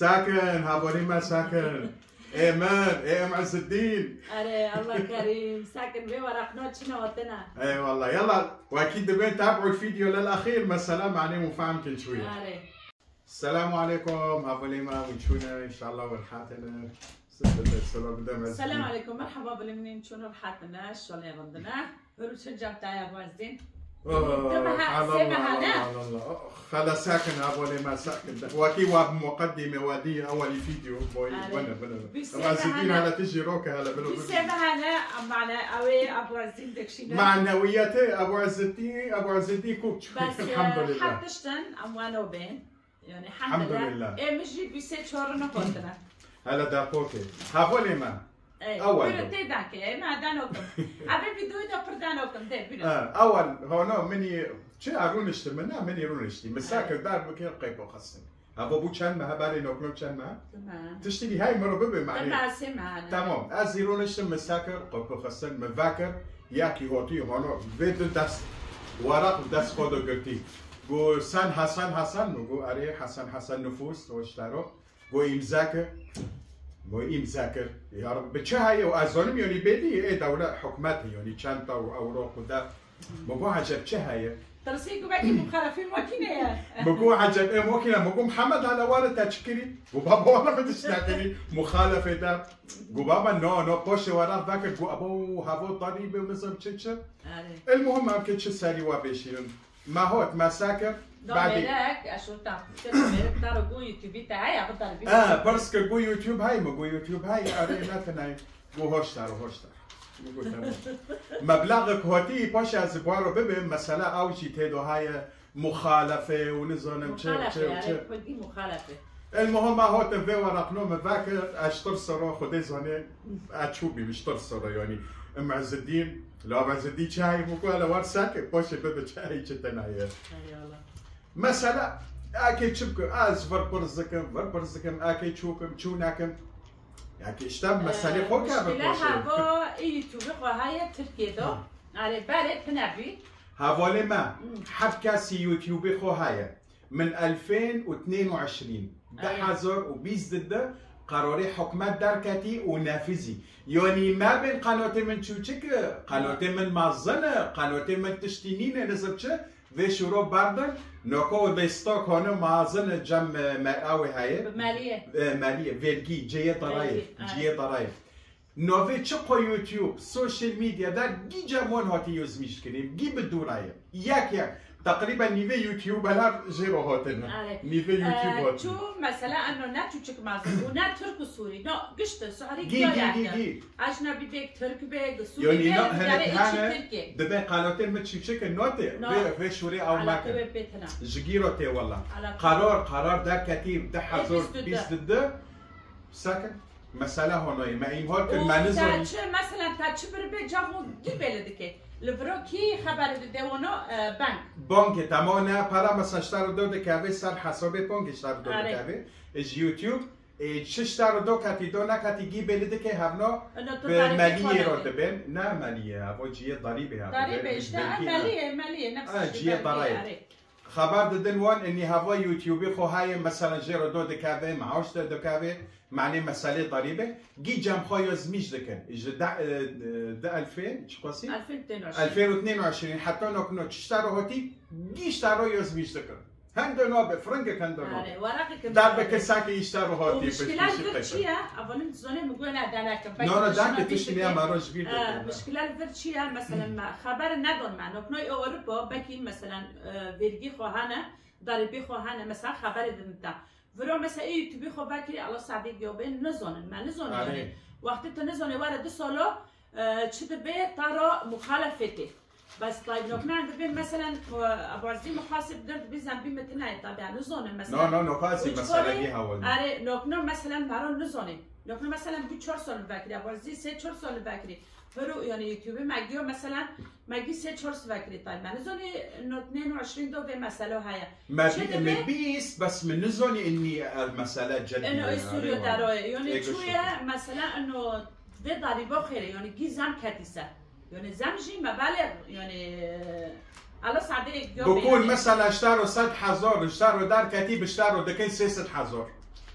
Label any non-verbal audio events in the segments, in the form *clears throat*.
ساكن هابوني ما ساكن. ايمان إيه أم عز الدين؟ أري الله كريم. ساكن بي ورقنا شنو وطنا؟ اي والله يلا. وأكيد دبين تابعوا الفيديو للأخير. ما السلام عليكم وفهمتن شوية. أري. السلام عليكم هابوني ما ونشونا إن شاء الله والحاتنا. السلام عليكم. مرحبا بالمنين شنو رحاتنا؟ شو اللي ردنا برو شجع تاع أبو عزين خلا ساكن هابوني ما ساكن واكي واب مقدمة ودي أول فيديو. بوي وانا بنا رازقين هلا تجي روكا هلا بلو بسبب هلا معنا أوي أبو عزين دكشينا معنوياته أبو عز الدين أبو عز الدين كوتش. بس *laughs* الحمد لله. حتشتن اموانو بين. يعني الحمد لله. إيه مش جيت بيسيت شهر نقطنا هلا دابوكي هابوني ما. اول بيرو من داك دانوكم عبر بدو بردانوكم دي بيرو اول مني چه ارون اشتم نه مني رون اشتی مساك دار بك قیب و ابو بو چند ما بله نوکنو چند ماه تمام تشتیلی های مرو ببه تمام از ایرون اشتم مساکر قیب و خستم مفاکر یکی هو نو وید دس ورق دس خود گرتی گو سن حسن حسن نو گو اري حسن حسن نفوس واشترو گو امزا گو امزاكر يا رب بچه هاي وازونم يعني بدي إيه دولة حكومتي يعني چند تا اوراق وده بقو عجب چه هاي ترسيكو باكي مخالفين وكينا بقو عجب إيه موكينا بقو محمد على وارد تشكري وبابا وأنا بتشتاكني مخالفة ده قو بابا نو نو بوش وراه ذاك قو ابو هافو ضريبة ومثل تشتشر المهم امكن تش ساري وابيشين ما هو مساكر بعد بعد اشو تام تمرك تارو قو يوتيوب تاعي آه برسك قو يوتيوب هاي ما قو يوتيوب هاي ارينا تناي هوشتار بقول تمام. مبلغك هوتي باش از بوارو ببین مسألة أو چی تدو های مخالفه و نزانم چه چه مخالفة چه يعني كنتي مخالفة المهم هات في ورقنو مذاكر اشتر سرا خدي زاني اتشوبي مش تر سرا يعني ام عز الدين ام عز الدين شاي مو على ور ساكت باش بدا شاي مثلا اكي تشبكو ازفر برزكم فر برزكم اكي تشوكم تشوناكم يعني اشتم مسالي خوكا بكوشي هوا ايدي توبي قوهاية تركيا دو على بالك نبي هاولي ما حف حفكاسي يوتيوبي خوهاية من 2022 بحظر وبيز ضد قراري حكمت دركتي ونافذي يعني ما بين قناتي من تشوتشك قناتي من مازن قناتي من تشتينين نزبتش ذي شروب بردن نکو به استاکانو مازن جم مقاوی هایی مالیه مالیه ویلگی جیه جي آره. جیه طرایف. طرايف چه تشقو یوتیوب؟ سوشيال میدیا. در گی جامون هاتی یوز میشکنیم. گی به بدورايا یک یک. تقريبا نيفي يوتيوب على جيرو هوتنا نيفي يوتيوب هوتنا شو مثلا انه نا تشك مازن ونا ترك سوري نو قشت سوري جي جي جي اجنبي بيك ترك بيك سوري يعني لا هنا دبي قناتين متشكشك نوتي في شوري او ماكن جيروتي والله. قرار قرار ده كتيب ده حزور بيس ضد ساكن مسألة هنا ما يمهر كل ما نزل مثلا تاتش بربي جابو دي بلدك لبروكي خبر ديونو بنك بانک تمانا پلا مثلا شتر که دکوه سر حساب بانک شتر دو دکوه از یوتیوب چش تر دو کتی دو نکتی گی بلیده که همنا به ملیه را دبن نه ملیه هوا جیه ضریبه داری به اشتا ملیه ملیه نفسش جیه ضریبه خبر دادن وان اینی هوا یوتیوبی خو های مثلا جیرو دو دکاوه معاش دو دکاوه معنی مسئله ضريبه جي جام خويا زميج دكن دا دا 2000 شقاسي 2022 2022 حتى لو كنت تشتروا هوتي جي اشتروا يزميج دكن هندونا به فرنگ هندونا آره که در به کسا که رو هاتی پیش پیش پیش پیش. پیش اولین زونه مگوی نه دنکم نه را دن که تشکی نیم مراج بیر دکنه مشکلات مثلا خبر ندون من اپنای اوروپا بکیم مثلا ویرگی خواهنه داری بی خواهنه مثلا خبر دنده. ورا مثلا ای تو بی خواه خب بکیری الله سعدی گیابه نزونه من نزونه آره. یعنی وقتی تو نزونه وارد دو سالا چی به تارا مخالفتی بس طيب لو كنا عند بين مثلا ابو عزيم محاسب درد بيزن بين متنا طبعا نزون مثلا. نو نو نو قاسي مثلا هي هاول اري لو كنا مثلا بارو نزون لو كنا مثلا بي 4 سال بكري ابو عزيم 3 4 سال بكري برو یعنی يعني يوتيوب مگی مثلا مگی 3 4 سوکری بكري من زنی نتنين 22 دو في مساله هاي مگی من بيس بس من نزون اني المساله جد انه السوري آره، آره. دراي يعني یعنی شويه مثلا انه بيضاري ضريبة يعني جيزان كاتيسه يعني زمجي مبالغ يعني الله سعديك و مثلا اشتروا 100000 و دار كتيب اشتروا دكين 300000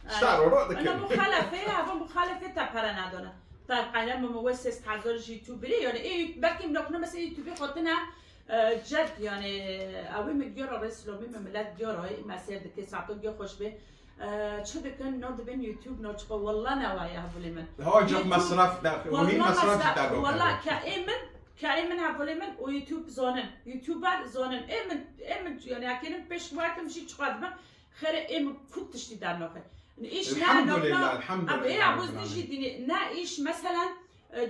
اشتروا رو دکن انا مخالفه هوا مخالفه تبرا ندانه طب قال ما هو 300000 جي تو بري يعني ايه بكي بنقنا مثلا يوتيوب حطنا جد یعنی يعني آره اسلامی مملت گیار مملات ديورا مسير دكي گیار خوش به چه دکن نو دبین یوتیوب نو چقا والله نوایا هبولی من. ها جاب مصرف وهي والله مصرف در والله كايمن كايمن هبولي من ويوتيوب زونن يوتيوبر زونن ايمن ايمن يعني أكيد بيش وقت مشي تقعد من خير ايمن كنت تشتي در نوخه إيش الحمد لله الحمد لله عبوز رب نجي. ديني نا إيش مثلا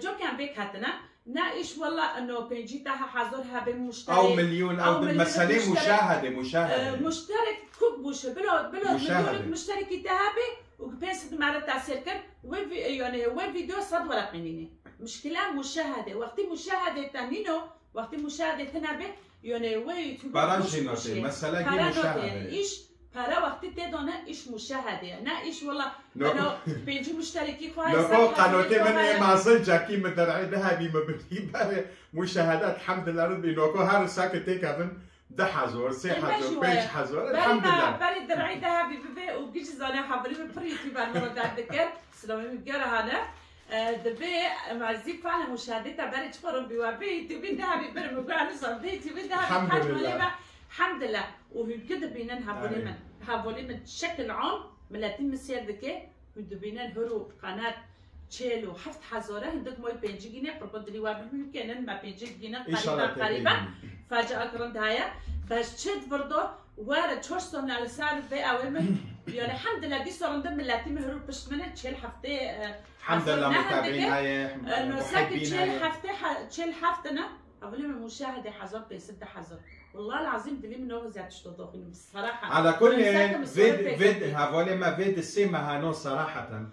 جو كان بيك هاتنا نا إيش والله انه بيجي تاها حاضرها بالمشترك أو مليون أو أو مسألة مشترك. مشاهدة آه، مشاهدة مشترك كوك بوش بلو بلو. مليون مشترك تهابي وبينس مع تاثير كان وين في يعني وين فيديو صد ولا قنينه مشكلة مشاهدة. وقت مشاهدة تانينو وقت مشاهدة تنابه يعني وين يوتيوب برای مش جنوتی مشكلة. مسئله گی برا نوته، مشاهده. وقت نه. إيش والله نو. أنا بيجي مشتركي خواهي لو قناتي من إيه معزل جاكي مدرعي ذهبي مبني برای مشاهدات الحمد لله ربي نوكو هر ساكت كيفن ده حزور ماشي حزور. بيش حزور الحمد لله بري درعي ذهبي ببي وبيجي زاني حبري ببريتي بعد مرة ذكر سلامي مبقرة هذا دبي مع الزيب فعلا مشاهدتها بري تفرم بوابي تبي ذهبي بري مقارنة صدي تبي ذهبي الحمد لله. الحمد لله وكده بينن هابولي أيوة. من. هابولي من بشكل عام ملاتين مسير ذكي ودو بينن هرو قناة تشيلو. حفت حزورة. هندك موي بينجي جيني. قربان دلي وابن ممكن ما بينجي الله قريبا قريبا. فاجأة كرنت هايا. بس تشد برضو وارد تشورستون على سعر في أول من يعني الحمد لله دي صار ندم اللاتي مهرو بش منه تشيل حفتة آه، الحمد لله متابعين. هاي محبين تشيل هاي حفتة ح- تشيل حفتنا أقول من مشاهدة حذر بيسد حذر. والله العظيم دلي من نوغ زيادة شتوضوخين بصراحة على كل صورة فيد. فيد هافولي ما فيد السيما هانو صراحة.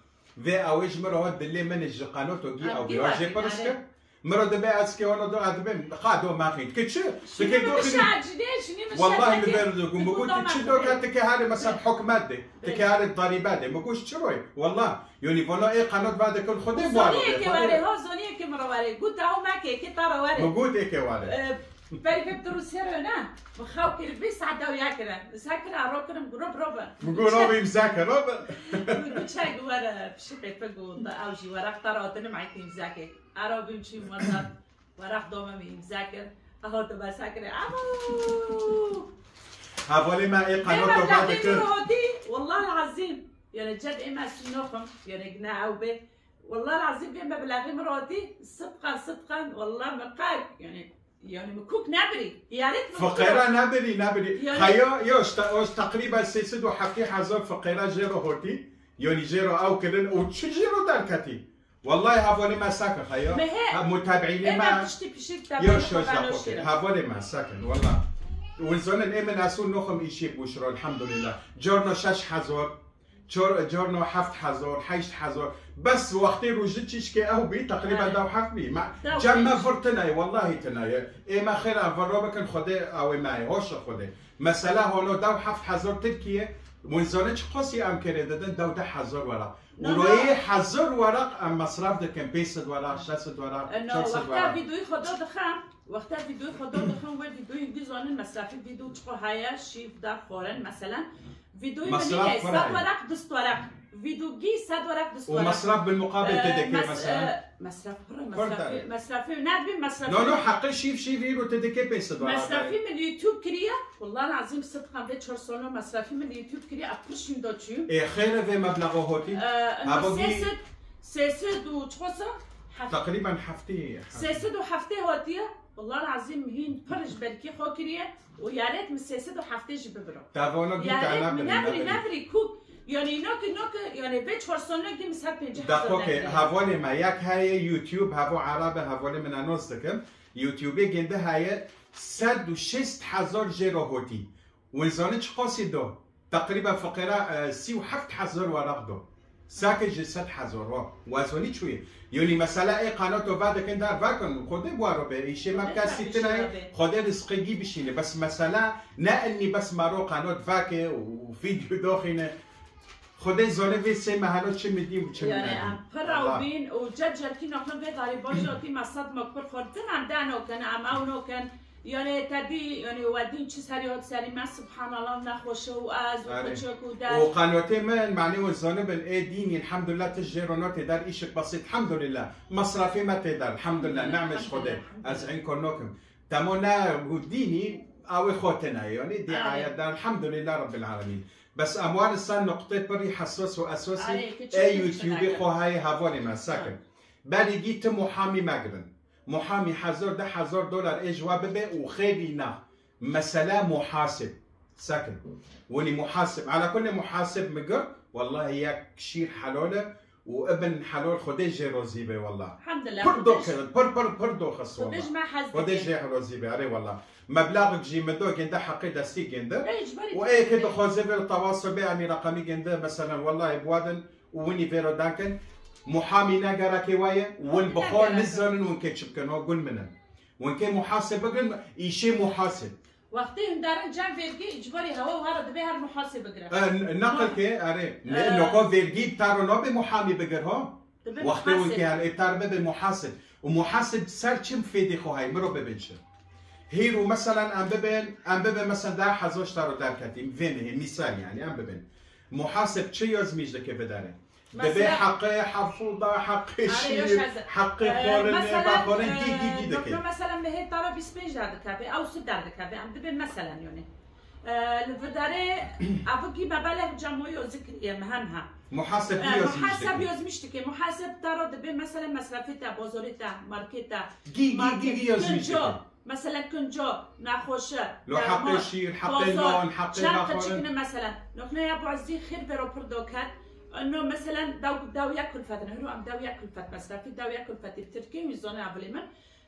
في اويج مرو هود اللي من الجقانوت وجي أو أبدي بيواجه مرو دبي اسكي وأنا دو ادبي قادو ما خيت. كتش شنو سكي دو مش خيت. عاجني شنو مش والله عاجني؟ مبردكم بقول يقول تشي طبعاً. دو كانت كهاري مثلا بحكم مادة تكهاري الضريبات بقولش تشروي والله. يعني فلو إيه قناة بعد كل خدي زونية كي واري هو زونية كي مرة واري قلت أهو ما كي كي طارة واري بقول إيه كواري بری به درست نه بخواه که بی سعدا و یکره سکر عراق کنم گروب روبا بقول روبي مذاكر روبي *laughs* بگو چه گواره پشی قیفه گو أو جی ورق تراتن معی تیم زکر عربی چی مرد ورق دومه میم زکر أها تو بس سکر امو! هافولي ما لحظه كل رودي والله العظيم يعني جد اما سنوخم يعني قنا أو به. والله العظيم بما بلاغي مراتي صدقا صدقا. والله مقاك يعني يعني مكوك نبري يا ريت. فقيرة نبري نبري يعني- خيا يوش تقريبا سيسد وحكي حزر فقيرة جيرو هوتي يونيجيرو او رو وتشجيرو کتی؟ والله هفوني ما ساكن خيا متابعيني ما يوش يوش هفوني ما ساكن والله. ونزون الامن اسون نخم ايشي بوشرا الحمد لله جورنا شش هزار جورنا هفت هزار هشت هزار. بس وقتی روزی چیش که او بی تقریبا دو حق بی. جمع جمع فرتنای والله تنای. ای ما اول را بکن خود او ما هاش خوده مثلا حالا دو هفت هزار ترکیه ونزانه چه قاسی ام کنه دادن دوده هزار ورق ورای هزار ورق ام مصرف دکن پیست ورق شست ورق شست ورق وقتا ویدوی خدا دخم وقتا ویدوی خدا دخم ور ویدوی دی زانن مصرفی ویدو چه هیا شیف در خورن مثلا ویدوی منی ایسا ورق دست ورق فيديو جي صد ورق دست ورق ومصرف بالمقابل آه، تدكي مثلا. آه، مصرف عليه. مصرفي ندبي مصرفي نو نو حقي شيف شيف يرو تدكي ورق مصرفي من اليوتيوب كريا. والله العظيم صدقا چهار سال مصرفي من اليوتيوب كريا. ابرشين دوتشو إيه خير في مبلغ هوتي سيسد سيسد و تقريبا حفتي سيسد و هفته هاتيه والله العظيم هين برج خو كريا. ويا ريت من سيسد و هفته جي ببرو تافونا قلت يا ريت أنا من نبري نبري یعنی اینا که نو که یعنی به 400 که 150 دقیقه که حوالی ما یک های یوتیوب هوا عرب هوا من اناس دکم. یوتیوب گنده های 160 هزار جراحاتی و انسان چه خاصی دو؟ تقریبا فقره 37 هزار ورق دو. ساکه جسد هزارا وزنی چوی یعنی مثلا ای قناه تو بعد کن در ورکن خوده بوارو به ایشه ما کسی تنه خوده رزقگی بشینه. بس مثلا نه اینی بس مرا قناه وکه و فیلم داخینه. خدای زانه وی سه محلا چه میدیم و چه میدیم یعنی پر او بین او جد جد که نقل به داری باشا که مصد مکبر خوردن هم ده نوکن هم او نوکن یعنی تدی یعنی ودین چه سری هات سری. من سبحان الله نخوشه و از آره. و کچک و و من معنی و زانه بل ای دینی الحمدلله تجیرانات در ایش بسید الحمدلله. مصرفی ما تدر الحمدلله. نعمش خوده از این کنوکم تمام نه دینی او خاتنه یعنی دعایت آره. در الحمدلله رب العالمین. بس اموال السن نقطة بري حساس واساسي اي چه خو هاي هافوني ما ساكن بعد جيت محامي مقرن محامي هزار ده هزار دولار اجوا ببه وخيلي نه. مسألة محاسب. ساكن وني محاسب. على كل محاسب مقر والله هي كشير حلولة وابن حلول خديجة روزيبة والله. الحمد لله بردو بر بر بردو خص والله ما حز خديجة روزيبة أري والله. مبلغك جي مدو جندة حقي دستي جندة. لا إجباري وإيه تحدي. كده خوزي التواصل بيعني رقمي جندة مثلا والله بوادن ويني فيرو دانكن. محامي ناقرا كواية والبخور ناقرا. نزلن وين كي تشبكن وقول منن وين كي محاسب يشي محاسب. وقتی هم دارن جنب ویرگی اجباری هوا و هر دبی هر محاسب بگره نقل که آره. لانه که تر ترنا به محامی بگیرها وقتی اون که هر اتر به محاسب و محاسب سر چیم فیدی خواهی؟ مرو ببینشه هیرو مثلا ام ببین ام ببین مثلا ده هزاش تر رو در کتیم وینه مثال یعنی ام ببین. محاسب چه یاز میجده که بداره؟ ببین حق حفوظه *clears throat* حق شیر حق قارنه و قارن گی گی گی دکی مثلا به هی طرف اسمش درد کبه او سد درد کبه ام ببین مثلا یعنی. الفدره افکی مبلغ جمعی و ذکریه مهم ها محاسب یازمیشتکی محاسب یازمیشتکی محاسب دارا دبه مثلا مصرفی تا بازاری تا مارکت تا گی گی گی یازمیشتکی مثلا كنجا نخوشه لو حق شير حق المان حق الاخرين مثلا؟ نکنه يا ابو خیر خير بيرو بردوكات انه مثلا داو داو ياكل فات نهرو ام داو ياكل فات مثلا في داو ياكل فات بتركي ميزان اول من.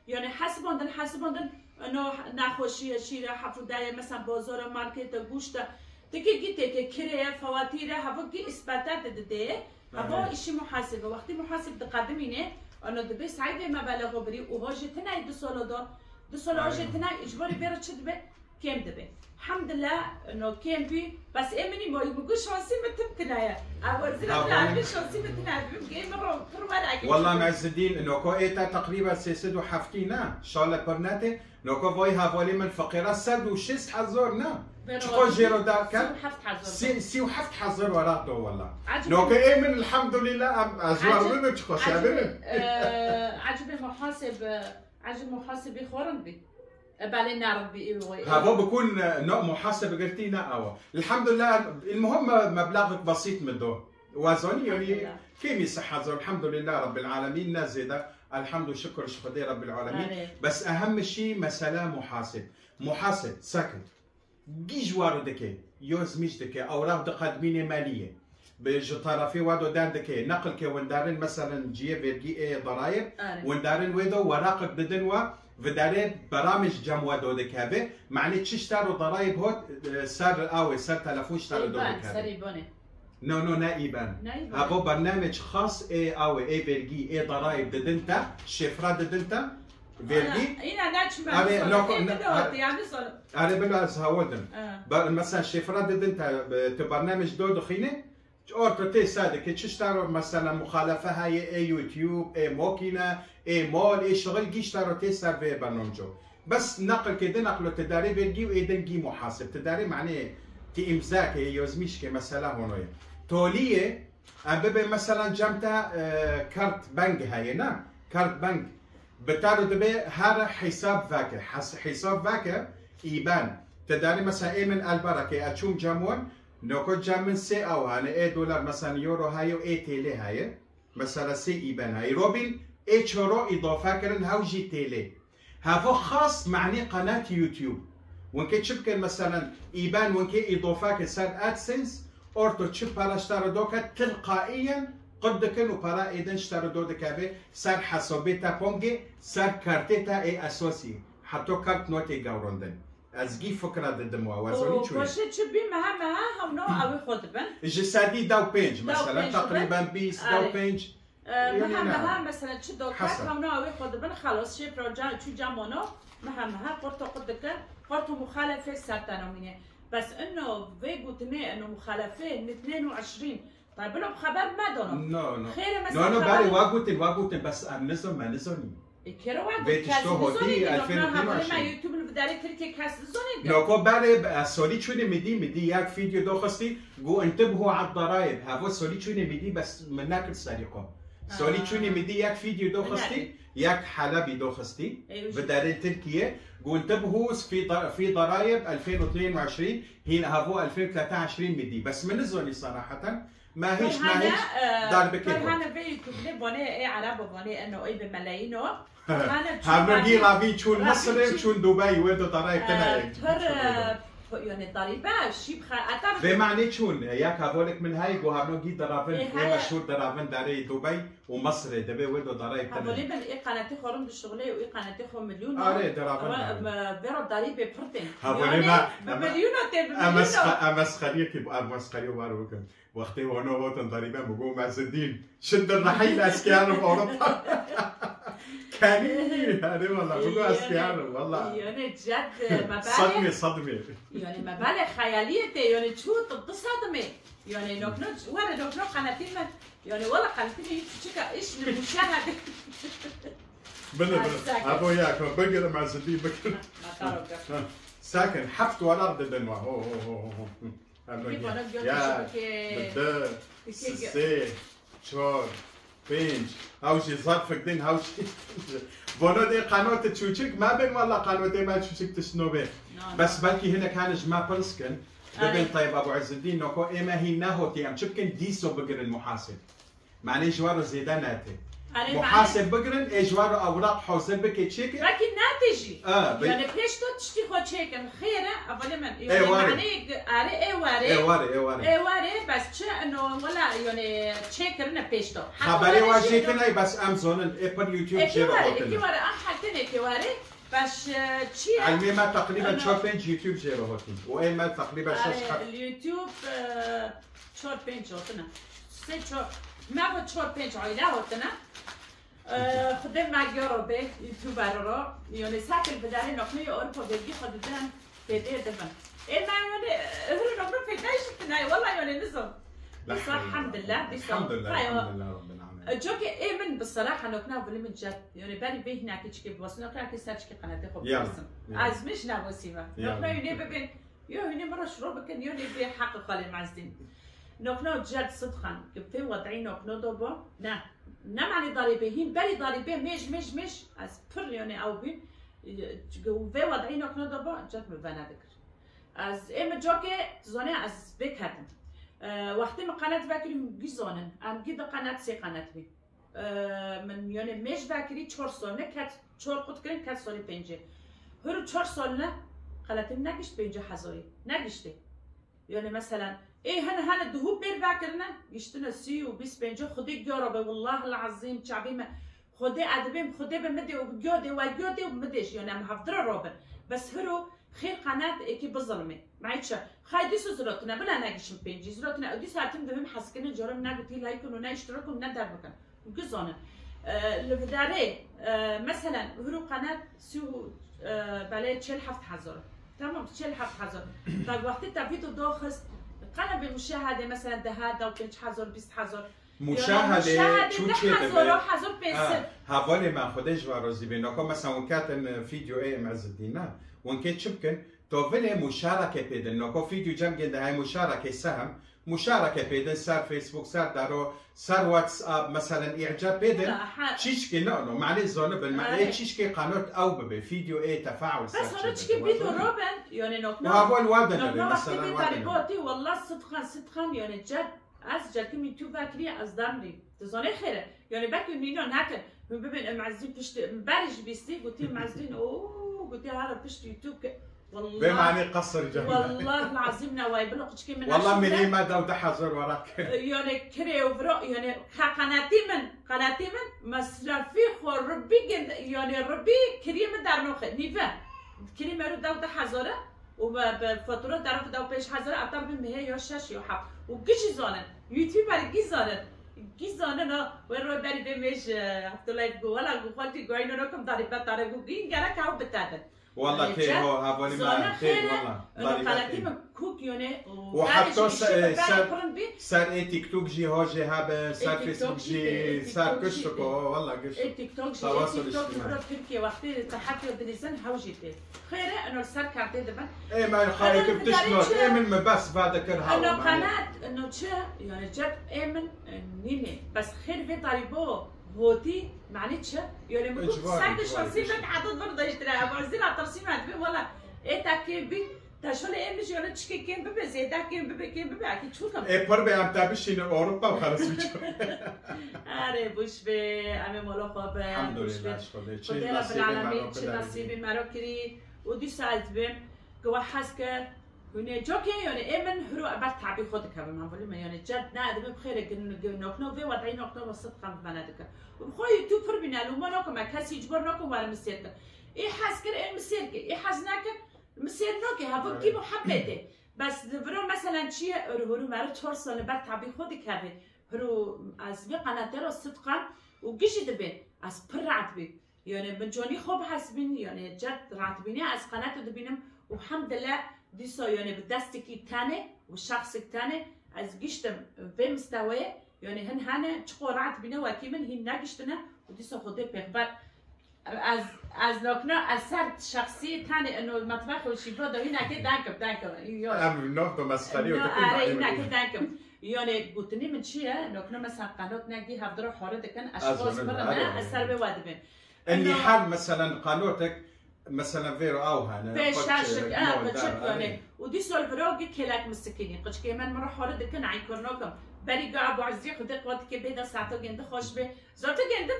يعني حسبوندن حسبوندن انه نخوشی شیره حفودای مثلا بازار مارکت گوشت. تکی گیته که کره فواتیر هوا گی اثباتات دده هوا. ایشی محاسبه وقتی محاسب دقدمینه انه دبی سعید مبالغ بری و هاجه تنای دو سال دا دو سال آره. هاجه تنای اجباری بره چه دبه؟ كم دبي. الحمد لله إنه كم بي. بس امني ما يبقوا شانسي متمتنايا أول زين آه، لا والله. شانسي متنايا بيبقى مرة كل مرة والله معز الدين انه إيتا تقريبا سيسد وحفتينا شالا برناتي. إنه كو فوي هافولي من فقيرة سد وشيس حزورنا شكو جيرو دار كان؟ سي سي وحفت حزر دو والله. عجب نو كو إيه من الحمد لله. أزوار منو تشخو عجب سابرن آه، محاسب عجب محاسب يخورن بالي نعرف بي هذا بكون نوع محاسب قلتينا أو الحمد لله المهم مبلغك بسيط من دو وزني يعني. كيف يصح حزر الحمد لله رب العالمين نازل الحمد والشكر شكر رب العالمين. بس أهم شيء مسألة محاسب. محاسب سكن جيج دكي يوز ميش دكي اوراق تقدمينه مالية. بجو طرفي وادو دان دكي. نقل كي وندارن مثلا جيه فيرجي اي ضرائب. وندارن ويدو وراقك بدنوا. وداره برامج جمع دو دكابه معني تشتروا ضرائب هوت سر أو سر تلفون اشتروا دو دكابه سريبانه نو نو نائبا نايبان. هذا برنامج خاص اي أو اي فيرجي اي ضرائب ددنتا شفرات ددنتا فيرجي هنا ناتش ما آره، لو- يعني أنا بلا. ب- مثلا شفرات ددنتا ب- برنامج دو دخينه اورتو تي ساده که تشتروا مثلا مخالفه های ای یوتیوب ای موکینا ای مال ای شغل گیشتروا تي سر في برنامجو بس نقل كده نقله تداري بيرجي وايدن جي محاسب تداري تي امزاك يوزميش كي مثلا هونوي توليه ام ببي مثلا جمتا كارت بنك هاي نا كارت بنك بتارو دبي هذا حساب حس حساب فاكر ايبان تداري مثلا اي من البركه اتشوم جامون نوكو جامن سي او هانا اي دولار مثلا يورو هاي و اي تيلي هاي مثلا سي ايبان هاي روبين اي تشورو اضافه كرن هاو جي تيلي هذا خاص معني قناه يوتيوب وان كي تشبكن مثلا ايبان وان كي اضافه سر ادسنس اورتو تشب بارا اشترى دوكا تلقائيا قد كانوا بارا اذا اشترى دو دكابي سر حسابيتا بونجي سر كارتيتا اي اسوسي حتى كارت نوتي جاوروندن از گی فکر د دمو وزنی چوی باشه چه بی مه مه هم نو اوی خود بن *clears throat* جسدی دو پنج مثلا تقریبا 20 دو پنج. یعنی مه مه مثلا چه دو کرد هم نو اوی خود بن خلاص شه پروژه چو جمانو مه مه قرط قد دکر قرط مخالفه سرطانامینه بس انه في قلتني انه مخالفين من 22 طيب لهم خبر ما دونهم no, no. خير مثلا no, no, بالي واقوتن واقوتن بس نزل ما نزلني بيت كاس اشتو هوتي زوني ما 2022. يوتيوب الفداري تركي كاس زوني نوكو بالي سولي تشوني مدي مدي ياك فيديو دوخستي جو انتبهوا على الضرايب هافو سولي تشوني مدي بس من ناكل سريقهم سولي. تشوني مدي ياك فيديو دوخستي ياك حلبي دوخستي. بداري تركيا جو انتبهوا في في ضرايب 2022 هنا هافو 2023 مدي بس من الزوني صراحة ما هيش ما هيش دار بكيفه. هانا في يوتيوب بوني اي عرب بوني انه اي بملايينو هانا هامرجي رافي تشون مصر دبي ويدو ضرايب تنايك تر يعني ضريبه شي بخا أتعرف بمعنى تشون ياك هذولك من هاي جو هامنو جي درافن هاي- مشهور درافن داري دبي ومصر دبي ويدو ضرايب هذولي تنايك من اي قناتي خورم بالشغلي واي قناتي خو مليون آره، درافن فيرو ضريبه برتين هذولي ما- مليون تبليون امس خليك يبقى امس خليه وارو وقتي هون وطن ضريبه بقول معز الدين شد الرحيل اسكيانو باوروبا *laughs* كاني هذه والله بقول اسكيانو والله. يعني جد صدمه مبالغ. صدمة يعني مبالغ خيالية يعني شو تصدمي يعني نوكنو ولا نوكنو قناتين من يعني والله قناتين شكا إيش المشاهده بلا بلا. أبو ياك بقر معز الدين بقر ساكن حفت والارض دنوا هو هو هو هو يا شبكة- بدا سي شور بينج هاوشي صرفك دين هاوشي *laughs* بونو دي قناة تشوشك ما بين والله قناة ما تشوشك تشنو به بس بلكي هنا كان جما بلسكن. دبن طيب ابو عز الدين نوكو اما هي ناهو تيام شبكن ديسو بقر المحاسب معني جوارو زيداناتي محاسب بقرن اجوارو اوراق حوزن بكي تشيك لكن ناتجي آه بي- يعني بيش تو تشتي خو تشيكن خيره اولا من يعني واري. اي واري إيه واري إيه واري بس چه انه ولا يعني تشيكرنا بيش تو؟ خبري واجي كناي بس امازون ابل يوتيوب جيرو واري هوتل اكي واري احد اكي واري بس تشي علمي ما تقريبا شور بينج يوتيوب جيرو هوتل واما تقريبا شاش اليوتيوب پنج هاتنا سه من با چهار پنج عائله هاتنا خود رو به تو برارا یعنی سکل به در نقمه اروپا بگی خود دن بده دفن. این من یعنی هر نقمه فکرش نه. والا یعنی نزم. بس الحمد حمدالله بس الحمد لله الحمد لله رب العالمين جوك ايه من جد. یعنی بری به جد چی که بيه هناك تشكي سر چی که قناده خوب خب یعنی، از یعنی. مش نواسی یعنی. نقنا يوني یعنی. ببین. یعنی مرا شروع بکن یعنی به حق قال المعزين نوكنا جد صدقا في وضعي نوكنا دوبا نا نم علي ضريبهين بالي ضريبه مش مش مش. از بر يعني او بي في وضعي نوكنا دوبا جد مبانا ذكر از ام جوكي زوني از أه وقتی من قنات وکری گیزانن ام گید قنات سی قنات بی. أه من یعنی مش وکری چهار سال نه کت چهار قط کرین کت سالی پنجه. هر چهار سال نه قناتم نگشت پنجه هزاری. نگشته. یعنی مثلا ايه هنا هنا الدهوب بيرجع كرنا يشتنا سي وبيس بنجو خدي جاربه والله العظيم شعبي ما خدي ادبي خدي بمدي وجودي وجودي ومديش يعني ما حفظر روبن بس هرو خير قناة كي معيتش خاي دي سوزرتنا بلا ناقش بينجي زرتنا ودي ساعتين بهم حسكن جرم ناقتي لايكن وناشتركوا وندار مكان وجزانا بداري مثلا هرو قناة سيو بلاي تشيل هفت هزار تمام تشيل هفت هزار تا وقتی تا دوخست قلم مشاهده مثلا ده هذا و 5000 20000 مشاهده چوچه هزار هزار بس حوال من خودش و راضی بنا که مثلا اون کتن فيديو ایم از دینا وان که چبکن تو ولی مشارکه پیدا نکو فيديو جمع گنده های مشارکه سهم. مشاركه بيدن صار فيسبوك صار دارو واتس آب مثلا اعجاب بيدن تشيشكي نقلو معلش زونبن معلي تشيشكي قناه اوببي فيديو اي تفاعل بس هون تشكي بيدو روبن يعني نقنا وهول وادن مثلا وادن والله صدقا صدقا يعني یعنی جد از جلکی می تو بکری از دمری تزانه خیره. یعنی بکی نینا نکن. ببین معزی پشت برش بیستی گوتی معزین او گوتی هر پشت یوتیوب والله بمعنى قصر جهنم والله العظيم نواي بلق تشكي من والله. من ما دو دحزر وراك. يعني كري وفرو يعني قناتي من قناتي من مصرفي خو ربي يعني ربي كريم دار نوخ. نيفا كريم رو دو ده هزاره و بفاتوره در دو پیش هزاره اتر به مهه یا شش یا هفت. و گیشی زانن. یوتیوب برای گی زانن. و رو بری به مش هفته لایف گو ولا گو خالتی گوینو رو کم داری بتاره گو. گین والله كي هو هافوني ما خير والله. ضريبة كوك يوني وحتى بي؟ صار اي تيك توك جي هو جي هذا صار تيك فيسبوك جي صار تيك توك قشتك جي- والله قشتك التيك توك جي التيك توك تركيا تحكي انه دبن. إيه ما بتشلون بدي إيه من بس بعد كرها انه قناة انه تشا يعني امن نيني بس خير في طالبو. هوتي معلش يعني ما كنت ساكتش رصيف انت حاطط برضه اشتراها وعزين على الترسيم عندي والله ايه تاكين بي تشوله امش يعني تشكي كين ببي زيدا كين ببي كين ببي اكيد شو كم ايه بر بيام تابشين اوروبا وخلاص آره بوش به امی مولا الحمد لله شکر چه نصیب مرا کری. و دو ساعت بیم. که ونه چوکی یعنی ایمن هرو آباد تعبی خود که هم هم بولیم یعنی جد نه دوباره خیره کن نوک نو بی و دعای نوک نو صد پنج زن دکه و خویی تو فر بی نلوم و نوک مکسی چبر نوک وار مسیر که ای حس کرد این مسیر که ای حس نکرد مسیر نوکی ها کی محبته بس دوباره مثلا چیه رو هرو مرد چهار سال بعد تعبی خود که هم هرو از بی قنات در صد قن و گیش بین از پر رعد بی یعنی من جونی خوب حس بینی یعنی جد رعت بینی از قنات دبینم و حمدالله ديسا يعني بدستكي تاني والشخص تاني از گشتم به مستوى يعني یعنی هن هنا چقو رعت بنا وكي من هن نگشتنا وديسا خود پیغبر از از ناکنا از سر شخصی تنه انو مطبخ و شیبا دا این اکی دنکم. دنکم ام ناف دا مسخری و دکن آره، این اکی دنکم. یعنی گوتنی من چیه؟ ناکنا مثلا قنات نگی هفته رو حاره دکن اشخاص مرمه از سر به وده حال مثلا قنوتک مثلا فيرو أو هنا بشاشك آه بتشك يعني. ودي سول فروقي كلاك مسكيني. قش كمان مرة حوره دكن عين كورنوكم. بري قا ابو عزي خدك وقت كي بيدا ساعتو جند خوش به زوتو جند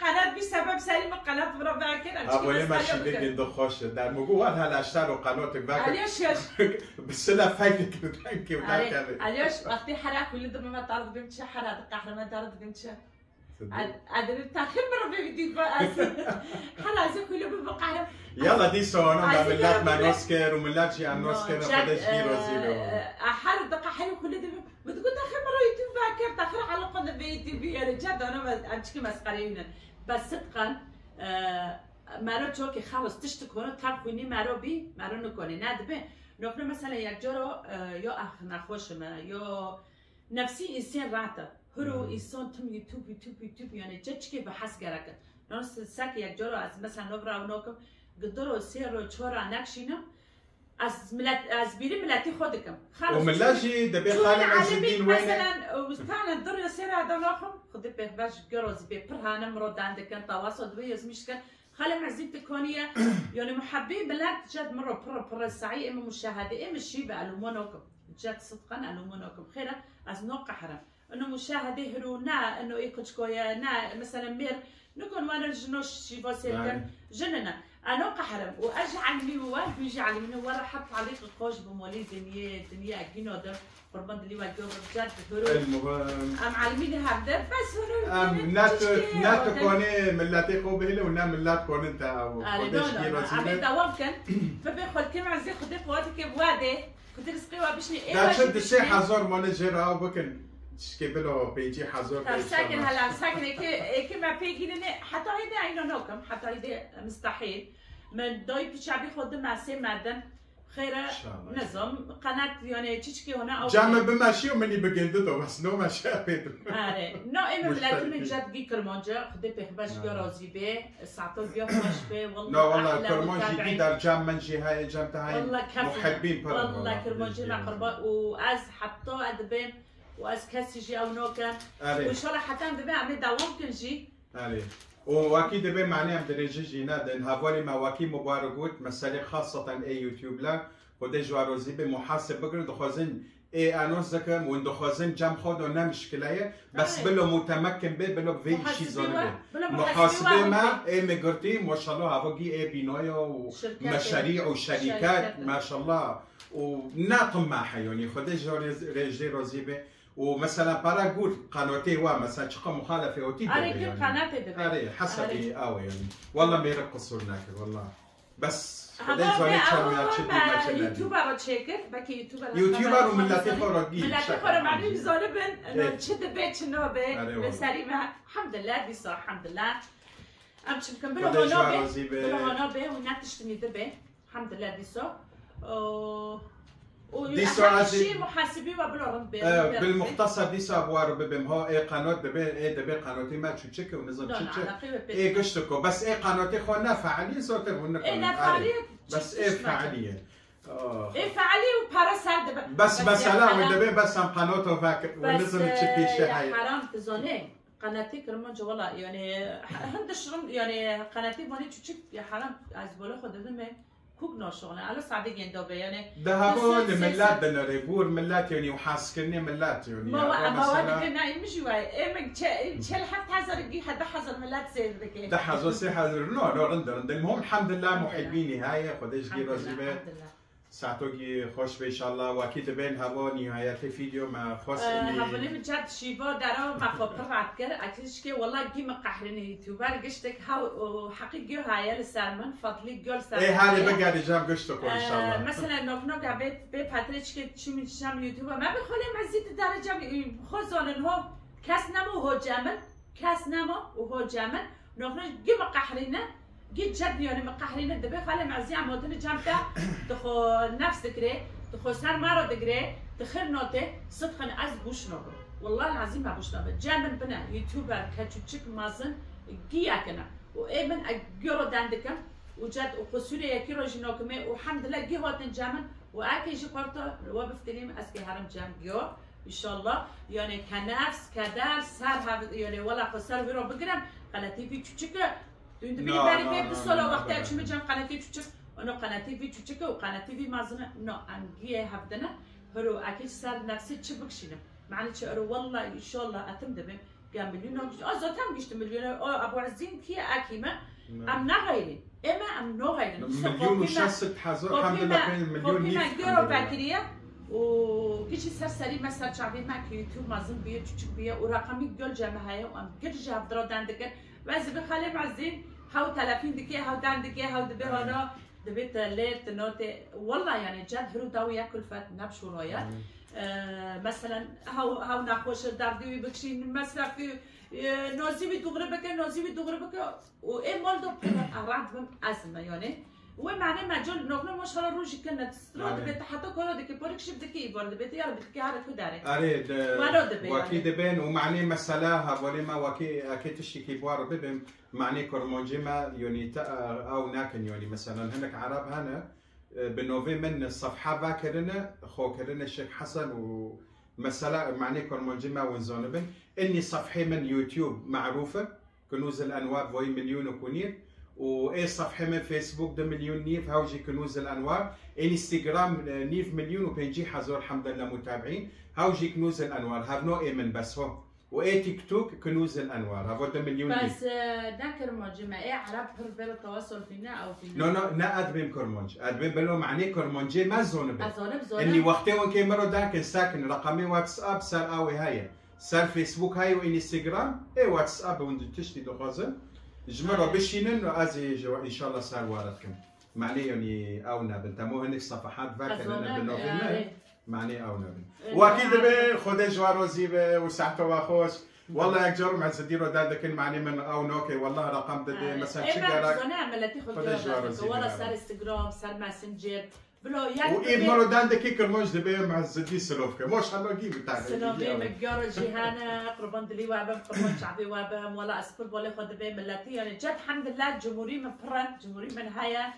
قناة بسبب سليم قناة برا باكر ابو لي ماشي لك؟ يندو خوش. در مگو وان هلا اشتروا قانوتك باك اليوش يوش *laughs* بالسلا فايتك *laughs* تانكي علي- وتانكي اليوش وقتي حراك ولد ما تعرض بنت حرا قهر ما تعرض بنت ادري تاخر مرة بدي حلا زي كله بقهر يلا دي سونا عايزة ملات ما كده نوسكر وملات شي عن نوسكر خدش ديرو زيرو أحر دقة حلو كل ده بتقول تاخر مرة يوتيوب باكر تاخر على قناة بيتي بي أنا جد أنا امشي مسخرين بس صدقا آه، مرا چو که خلاص تشت کنه تب کنی مرا بی مرا نکنه ندبه نکنه مثلا یک جا رو آه، یا أخ نخوشمه یا نفسی إنسان راته هرو مم. انسان تم یوتیوب یوتیوب یوتیوب یعنی چه که به حس گرکت ناس سک یک جا رو از مثلا نبرا و نکم قدر و سیر و چهار نکشینم از ملت از بیری ملتی خودکم. خلاص. دبي خالد أنا عز علمي الدين وين مثلا وفعلا الدنيا سير هذا ناخم خذ بيه باش جروز بيه برهانا مرود عندك تواصل بيه مش كان خلي معزين تكونية يعني *coughs* محبين بلاد جد مرة برا برا السعي إما مشاهدة إما الشي بألومونوكم جد صدقا ألومونوكم خيرا از نوقع حرام إنه مشاهدة هرو نا إنه إيكوش كويا نا مثلا مير نكون وأنا جنوش شي بوسيل يعني. جننا. أنا قحرم واجعل مي وال بيجعل من ورا حط عليك الخوش بمولي دنيا دنيا اكينو ده قربان اللي واجو بجد هرو أم علميني هبدا بس هرو أم نات نات كوني ملاتي خو بهله ونا ملات كون انت قدش نو كيلو زينة دوام كان فبيخل كم عزي خدي قواتك بوادي كنت رزقي وابشني. دا شد الشيء حزور مانجر أو skibela beji hazar ساكن هلا ساكنه كي كي ما بيجيني حتى هيدا عينا نوكم حتى هيدا مستحيل من دوي بشابي خود ماسي مدن خير نظام قناة يعني تشكي هنا أو جامع بماشي ومني بجند دو بس نو ماشي بيتر آره. نو إما بلاتي من جد جي كرمانجا خدي بيخبش بيا راضي بيه ساعتو بيا خوش بيه والله لا والله كرمانجي دي دار جام من جي هاي جام تهاي والله كفو محبين والله كرمانجي نقربا وأز حطو أدبين وأز كسي جي أو نوكا. وإن شاء الله حتى ندبي عم دوام كنجي أري. واكيد بما معناه بدرجه جينا دن. هافولي ما واكي مباركوت مسألة خاصة أي يوتيوب لا. خدي جواروزي بمحاسب بقرن دخوزن أي آنوز ذكر وين دخوزن جام خود ونا مشكلة بس. بلو متمكن به بلو في شي بلا محاسبة ما أي مقرتي ما شاء الله. هافوكي أي بينويو ومشاريع وشركات شركات. ما شاء الله. وناطم معها يعني خدي جوري روزي به ومثلا برا قول قناتي وا مثلا شقة مخالفة اوتي اري كل قناة دبي. اري حسب اي اوي يعني. والله ما يرقصوا لك والله. بس يوتيوبر تشيكر بكي يوتيوبر. يوتيوبر وملاتي خورجي ملاتي خورا معني زولبن إنه إيه. تشد بيت؟ شنو والله. بسريمة الحمد لله دي صح الحمد لله. أم چمکن بلو خودش هانا راضی به به- بلو هانا به و نتشتنی دبه الحمد لله دیسو و دي محاسبي وبلورن بالمختصر دي سابوار ببم هو اي قنوات ببي اي دبي قنواتي ما تشيك ونظام تشيك اي قشتكو بس اي قنواتي خونا فعاليه صوت هن اي آره. بس اي فعاليه اي فعاليه وبارا دبا بس بس لا دبي بس ام قنواتو فاك ونظام تشيك شي هاي حرام تزوني قناتي كرمان والله يعني هندش يعني یعنی قناتي ماني تشيك يا حرام از بولا خود يعني ذهبوا بس- بس- لملات دنري بور ملات وحاسكني ملات ما هذا ما واد مثلا كنا يمشي واي إيه من تشل حتى حزر جي حدا حزر ملات سير ذكي ده حزو سي حزر نو نو رند رند المهم الحمد لله الحمد لله. محبي ساعتوگی خوش به انشالله و اکید بین هوا نهایت ویدیو ما خاص هولی من جد شیبا درا مخاطر عبگر. اکش که والله گی قهرنی نیتو بر گشتک ها حقیقی هایل سرمن فضلی گل سرمن. ای حالی بگردی جام گشتو کن انشالله مثلا نوک نوک عبید به پترچ که چی میشم یوتیوب. ما بخولیم مزید درجه خوزانن ها کس نمو هجمن کس نمو هجمن نوک نوک گیم نه. مقحرینه گی جد یعنی مقحرینه دبی خاله معزی عمودن جمتا تخو نفس دکره تخو سر مرا دکره تخير نوتة صدقا از بوش نوبه والله العظيم ما بوش نوبه جامن بنا يوتيوبر كاتشوتشيك مازن جي اكنا وايمن اجورو داندكم وجد وقصوري يكي روجينوكمي والحمد لله جي هوتن جامن واكي جيكورتو وبفتريم اسكي هرم جام جيو ان شاء الله يعني كنفس كدار سر يعني ولا خسر بيرو بگرم قناتي في تشوتشيك Döndü no, beni no, beni no, no, no, vakti açımı can kanati çüçük. Onu kanati vi çüçük o kanati vi mazına. No angiye havdana. Hırı akil sar nefsi çıbık şinim. معنى شعره والله ان شاء الله اتم دبم قام مليون اه زاتم قشت مليون اه ابو عزين كي اكيمه ام نغيري اما ام نغيري مليون وشاست حزر الحمد لله بين مليون يف و باكريه سر سری مثلا شعبي معك يوتيوب مازن بيه تشوك بيه ورقمي قل جمعها ام قل جاب درو دندقر وازي بخالي معزين هاو تلافين دكي هاو داندكي هاو دبي هنا دبيت ليت نوتي والله يعني جد هرو داو ياكل فات نبش ورايا آه، مثلا هاو هاو نخوش دردوی بکشین مثلا که آه، نازی دوغره بکن نازی دوغره بکن و این *coughs* مال دو پر اراد بم ازمه یعنی و معنی مجال نقل مش حالا روش کنه تستراد يعني. بيت حتى كل دك بورك شيف دكي بورد بيت يلا بدك هذا كداري اريد ما دبي واكيد بين ومعني مسألة هبولي ما واكي أكيد بوار ببم. معني كرمونجيما يوني تا أو ناكن يوني مثلا. هناك عرب هنا بنوفي من الصفحة باكرنا خو كرنا الشيخ حسن ومسألة معني كرمونجيما ونزونبن إني صفحة من يوتيوب معروفة. كنوز الأنوار فوي مليون وكونير وإيه صفحة من فيسبوك ده مليون نيف. هاوجي كنوز الأنوار. إنستغرام نيف مليون وبينجي حزور الحمد لله متابعين. هاوجي كنوز الأنوار. هاف نو ايمن بس هو. وإيه تيك توك كنوز الأنوار. هاف ده مليون نيف. بس آه، ذاكر ما جماعة عرب هر بير التواصل فينا أو فينا؟ نو نو نا ادبين كرمونج ادبين بلو معني كرمونجي ما زون بي ازونب اني زونب. وقتي وين كي مرو داك ساكن. رقمي واتساب سار آوي هاي. سار فيسبوك هاي وانستغرام اي واتساب وين تشتي دخازن جمرو آه. بشينن ازي جو إن شاء الله صار واردكم. معني يعني أو نابل تمو هنك صفحات فاكر بالنوفمبر آه، معني أو نابل آه، واكيد خود جوارو زيبه وساعته واخوش والله يك جرم عز ديرو دادك معني من أو نوكي والله رقم ددي مثلا إيه بقى شجرك زونه عملتي خود خودش جواب وارو دادك. زيني ولا نعم. صار انستغرام صار ماسنجر وإيد مرة داندك كرموج دبي مع الزدي سلوفك مش حلو جيب سنوبي مقار جيهانا قربان دلي وابم قربان شعبي وابم ولا أسبر ولا خد بي ملاتي. يعني جد الحمد لله جمهوري من برن جمهوري من هيا.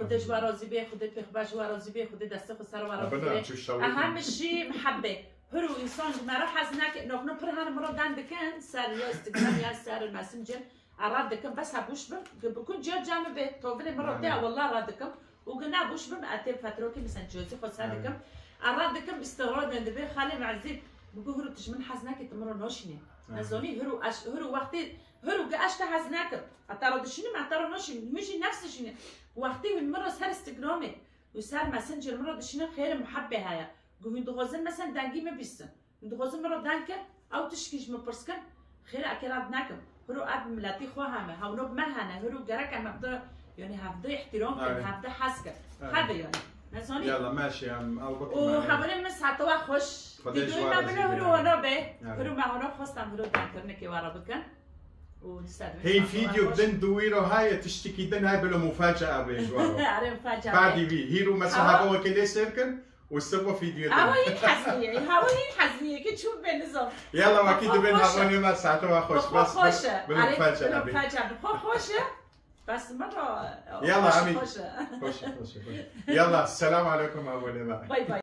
خدش ورازي بي خدت بخباش ورازي بي خدت دسته خسر شو أهم شيء محبة. هرو إنسان ما راح حزنك إنه كنا برهان مرة دان دكان صار يا انستغرام يا صار الماسنجر. اراد دكم بس هبوش بكون جا جامع بيت. نعم. بتاع والله اراد دكم وقلنا بوش بم اتي فترة كي مثلا جوزي خد نعم. دكم أراد دكم استغراد من دبي خالي معزيز بقول هرو تجمن حزنك تمر نوشني نعم. نزوني هرو أش هرو وقتي هرو قاشت حزنك اترى دشيني ما اترى نوشني مشي نفس الشيء وقتي من مرة صار انستغرامي وصار ماسنجر مرة دشيني خير محبة هاي قوم دخوزن مثلا دانگی ما بیستن دخوزن مرا دانکه أو تشکیش مپرسکن خیر اکراد نکم هرو أب ملتی خو همه هونو مهنه هرو گرک هم هفته يعني هفته احترام کن آره. هفته حس کن آره. هذا يعني نزوني يلا ماشي ام أو بكره وحاولين من ساعة توا خوش. تدوي ما هرو يعني. هنا به. *laughs* هرو ما هنا خواستم هرو نکی وارا بکن. هي فيديو بدن دويرو هاي تشتكي دن هاي بلا مفاجأة بيجوارو مفاجأة بعدي بي هيرو هوا- هوا وكيلي سيركن واستبوا فيديو دن. این حزنیه هوا این حزنیه که چوب به نظام يلا واكيد بين. هواني ما ساعته خوش. بس بلا مفاجأة بلا مفاجأة خوشه. بس مرة يلا عمي. خوش خوش خوش. يلا السلام عليكم أول ما بای بای